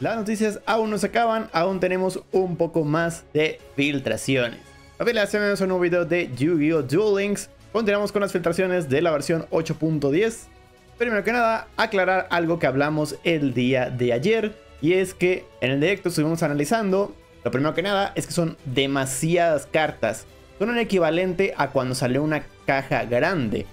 las noticias aún no se acaban, aún tenemos un poco más de filtraciones. Familia, hacemos un nuevo video de Yu-Gi-Oh! Duel Links. Continuamos con las filtraciones de la versión 8.10. Primero que nada, aclarar algo que hablamos el día de ayer. Y es que en el directo estuvimos analizando. Lo primero que nada es que son demasiadas cartas. Son un equivalente a cuando salió una caja grande.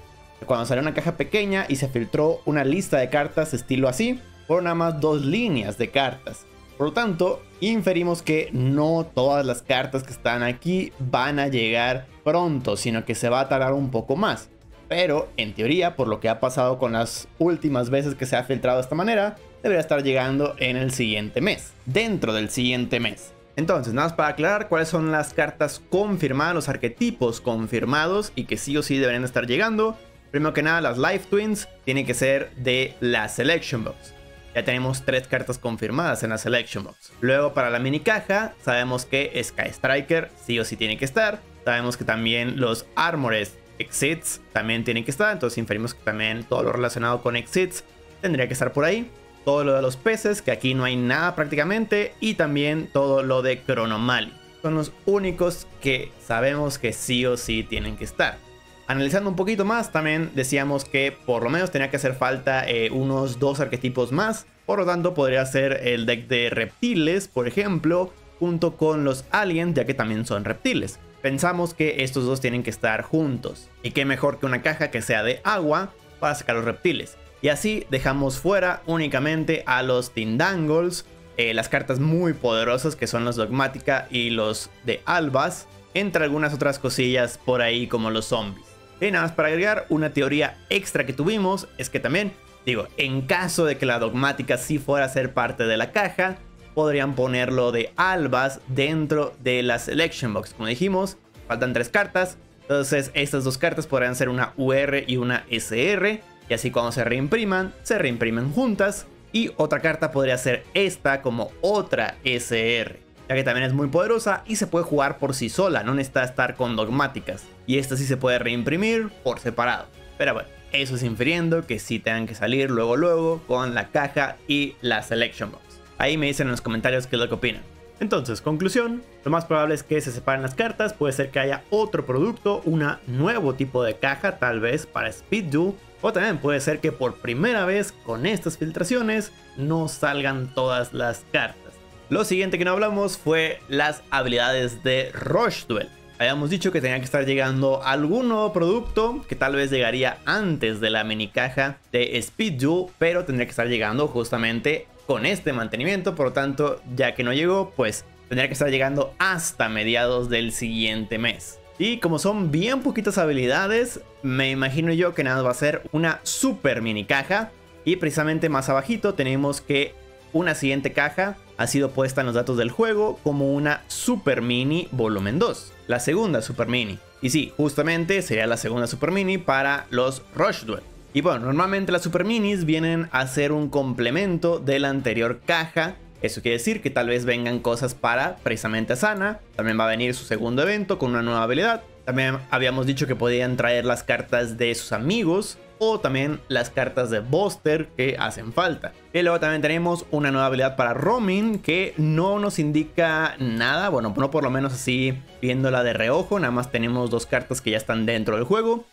Cuando salió una caja pequeña y se filtró una lista de cartas estilo así. Por nada más dos líneas de cartas. Por lo tanto, inferimos que no todas las cartas que están aquí van a llegar pronto, sino que se va a tardar un poco más. Pero, en teoría, por lo que ha pasado con las últimas veces que se ha filtrado de esta manera, debería estar llegando en el siguiente mes, dentro del siguiente mes. Entonces, nada más para aclarar cuáles son las cartas confirmadas, los arquetipos confirmados y que sí o sí deberían estar llegando. Primero que nada, las Life Twins tienen que ser de la Selection Box. Ya tenemos tres cartas confirmadas en la Selection Box. Luego para la mini caja sabemos que Sky Striker sí o sí tiene que estar. Sabemos que también los Armores Exits también tienen que estar. Entonces inferimos que también todo lo relacionado con Exits tendría que estar por ahí. Todo lo de los peces, que aquí no hay nada prácticamente. Y también todo lo de Chronomali. Son los únicos que sabemos que sí o sí tienen que estar. Analizando un poquito más, también decíamos que por lo menos tenía que hacer falta eh, unos dos arquetipos más. Por lo tanto, podría ser el deck de reptiles, por ejemplo, junto con los aliens, ya que también son reptiles. Pensamos que estos dos tienen que estar juntos. Y qué mejor que una caja que sea de agua para sacar los reptiles. Y así dejamos fuera únicamente a los Tindangles, eh, las cartas muy poderosas que son los Dogmática y los de Albas, entre algunas otras cosillas por ahí como los zombies. Y nada más para agregar, una teoría extra que tuvimos es que también, digo, en caso de que la dogmática sí fuera a ser parte de la caja, podrían ponerlo de albas dentro de la selection box. Como dijimos, faltan tres cartas, entonces estas dos cartas podrían ser una UR y una SR, y así cuando se reimpriman, se reimprimen juntas. Y otra carta podría ser esta como otra SR ya que también es muy poderosa y se puede jugar por sí sola, no necesita estar con dogmáticas. Y esta sí se puede reimprimir por separado. Pero bueno, eso es infiriendo que sí tengan que salir luego luego con la caja y la selection box. Ahí me dicen en los comentarios qué es lo que opinan. Entonces, conclusión, lo más probable es que se separen las cartas, puede ser que haya otro producto, un nuevo tipo de caja, tal vez para Speed Duel, o también puede ser que por primera vez con estas filtraciones no salgan todas las cartas. Lo siguiente que no hablamos fue las habilidades de Rush Duel. Habíamos dicho que tenía que estar llegando algún nuevo producto que tal vez llegaría antes de la mini caja de Speed Duel, pero tendría que estar llegando justamente con este mantenimiento. Por lo tanto, ya que no llegó, pues tendría que estar llegando hasta mediados del siguiente mes. Y como son bien poquitas habilidades, me imagino yo que nada va a ser una super mini caja. Y precisamente más abajito tenemos que una siguiente caja ha sido puesta en los datos del juego como una Super Mini Volumen 2, la segunda Super Mini. Y sí, justamente sería la segunda Super Mini para los Rush Duel. Y bueno, normalmente las Super Minis vienen a ser un complemento de la anterior caja. Eso quiere decir que tal vez vengan cosas para precisamente Asana. También va a venir su segundo evento con una nueva habilidad. También habíamos dicho que podían traer las cartas de sus amigos o también las cartas de Buster que hacen falta. Y luego también tenemos una nueva habilidad para Roaming que no nos indica nada, bueno, no por lo menos así viéndola de reojo, nada más tenemos dos cartas que ya están dentro del juego.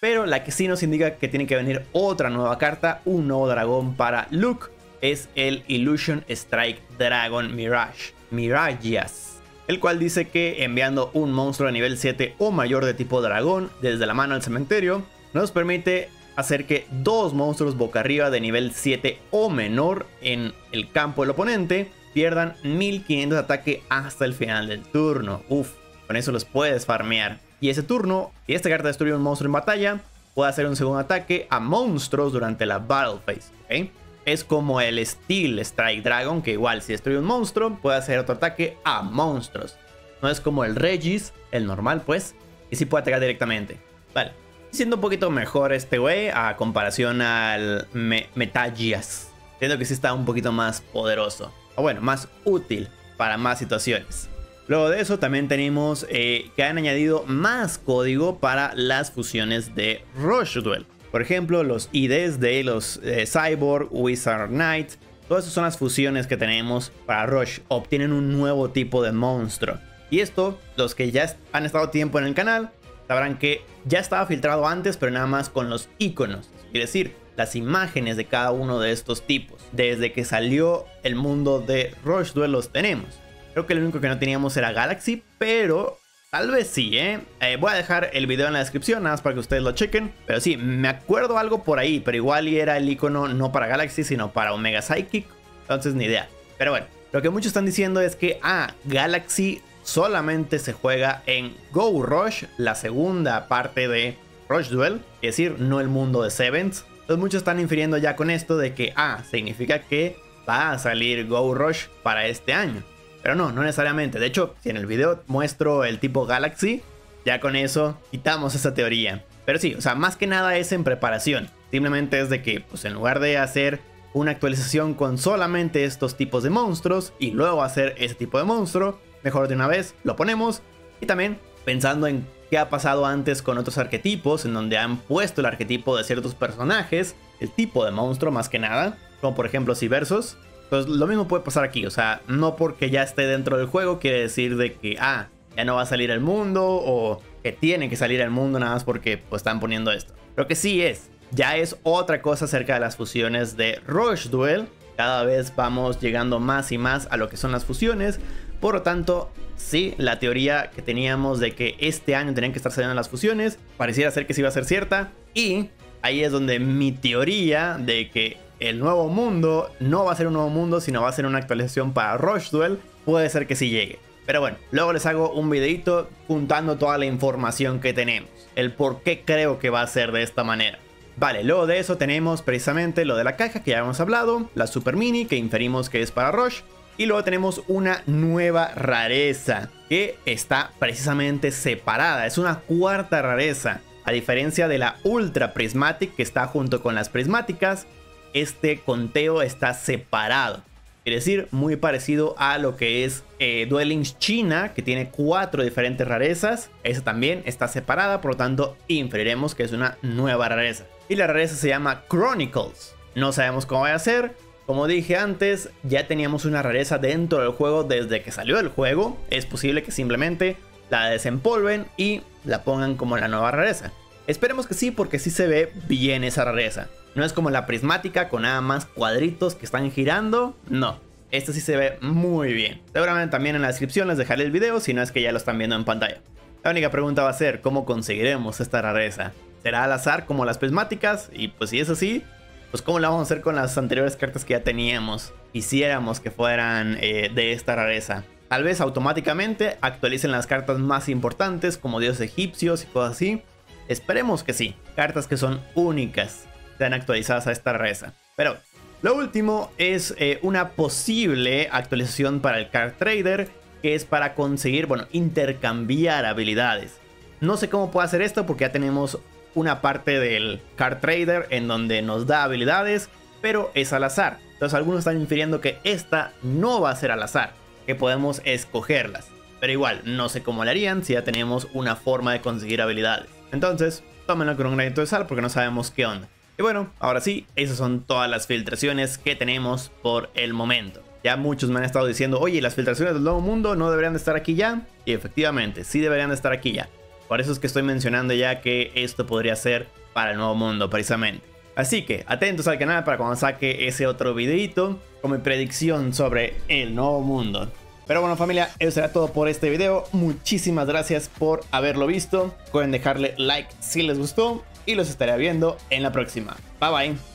Pero la que sí nos indica que tiene que venir otra nueva carta, un nuevo dragón para Luke, es el Illusion Strike Dragon Mirage, Miragias el cual dice que enviando un monstruo a nivel 7 o mayor de tipo dragón desde la mano al cementerio, nos permite hacer que dos monstruos boca arriba de nivel 7 o menor en el campo del oponente pierdan 1500 de ataque hasta el final del turno. Uf, con eso los puedes farmear. Y ese turno, si esta carta destruye un monstruo en batalla, puede hacer un segundo ataque a monstruos durante la Battle Phase. Es como el Steel Strike Dragon, que igual si destruye un monstruo, puede hacer otro ataque a monstruos. No es como el Regis, el normal pues, y sí puede atacar directamente. Vale siendo un poquito mejor este güey a comparación al Metagias. Siento que sí está un poquito más poderoso. O bueno, más útil para más situaciones. Luego de eso también tenemos eh, que han añadido más código para las fusiones de Rush Duel. Por ejemplo, los IDs de los eh, Cyborg, Wizard Knight Todas esas son las fusiones que tenemos para Rush. Obtienen un nuevo tipo de monstruo. Y esto, los que ya han estado tiempo en el canal, sabrán que ya estaba filtrado antes, pero nada más con los iconos. Quiere decir, las imágenes de cada uno de estos tipos. Desde que salió el mundo de Rush Duel los tenemos. Creo que el único que no teníamos era Galaxy, pero Tal vez sí, ¿eh? ¿eh? Voy a dejar el video en la descripción, nada más para que ustedes lo chequen. Pero sí, me acuerdo algo por ahí, pero igual y era el icono no para Galaxy, sino para Omega Psychic. Entonces ni idea. Pero bueno, lo que muchos están diciendo es que, ah, Galaxy solamente se juega en Go Rush, la segunda parte de Rush Duel, es decir, no el mundo de Sevens. Entonces muchos están infiriendo ya con esto de que, ah, significa que va a salir Go Rush para este año. Pero no, no necesariamente. De hecho, si en el video muestro el tipo Galaxy, ya con eso quitamos esa teoría. Pero sí, o sea, más que nada es en preparación. Simplemente es de que, pues en lugar de hacer una actualización con solamente estos tipos de monstruos y luego hacer ese tipo de monstruo, mejor de una vez lo ponemos. Y también pensando en qué ha pasado antes con otros arquetipos, en donde han puesto el arquetipo de ciertos personajes, el tipo de monstruo más que nada, como por ejemplo Civersos, pues lo mismo puede pasar aquí, o sea, no porque ya esté dentro del juego quiere decir de que, ah, ya no va a salir al mundo o que tiene que salir al mundo nada más porque pues, están poniendo esto. Lo que sí es, ya es otra cosa acerca de las fusiones de Rush Duel. Cada vez vamos llegando más y más a lo que son las fusiones. Por lo tanto, sí, la teoría que teníamos de que este año tenían que estar saliendo las fusiones, pareciera ser que sí va a ser cierta. Y ahí es donde mi teoría de que el nuevo mundo no va a ser un nuevo mundo, sino va a ser una actualización para Rush Duel, puede ser que sí llegue. Pero bueno, luego les hago un videito juntando toda la información que tenemos. El por qué creo que va a ser de esta manera. Vale, luego de eso tenemos precisamente lo de la caja que ya hemos hablado, la Super Mini que inferimos que es para Rush. Y luego tenemos una nueva rareza que está precisamente separada, es una cuarta rareza. A diferencia de la Ultra Prismatic que está junto con las prismáticas, este conteo está separado. Es decir, muy parecido a lo que es eh, China, que tiene cuatro diferentes rarezas. Esa también está separada, por lo tanto, inferiremos que es una nueva rareza. Y la rareza se llama Chronicles. No sabemos cómo va a ser. Como dije antes, ya teníamos una rareza dentro del juego desde que salió el juego. Es posible que simplemente la desempolven y la pongan como la nueva rareza. Esperemos que sí, porque sí se ve bien esa rareza. No es como la prismática con nada más cuadritos que están girando. No, esto sí se ve muy bien. Seguramente también en la descripción les dejaré el video si no es que ya lo están viendo en pantalla. La única pregunta va a ser cómo conseguiremos esta rareza. ¿Será al azar como las prismáticas? Y pues si es así, pues cómo la vamos a hacer con las anteriores cartas que ya teníamos. Quisiéramos que fueran eh, de esta rareza. Tal vez automáticamente actualicen las cartas más importantes como dioses egipcios y cosas así. Esperemos que sí. Cartas que son únicas sean actualizadas a esta rareza. Pero lo último es eh, una posible actualización para el Card Trader, que es para conseguir, bueno, intercambiar habilidades. No sé cómo puedo hacer esto porque ya tenemos una parte del Card Trader en donde nos da habilidades, pero es al azar. Entonces algunos están infiriendo que esta no va a ser al azar, que podemos escogerlas. Pero igual, no sé cómo lo harían si ya tenemos una forma de conseguir habilidades. Entonces, tómenlo con un granito de sal porque no sabemos qué onda. Y bueno, ahora sí, esas son todas las filtraciones que tenemos por el momento. Ya muchos me han estado diciendo, oye, las filtraciones del nuevo mundo no deberían de estar aquí ya. Y efectivamente, sí deberían de estar aquí ya. Por eso es que estoy mencionando ya que esto podría ser para el nuevo mundo, precisamente. Así que atentos al canal para cuando saque ese otro videito con mi predicción sobre el nuevo mundo. Pero bueno familia, eso será todo por este video. Muchísimas gracias por haberlo visto. Pueden dejarle like si les gustó y los estaré viendo en la próxima. Bye bye.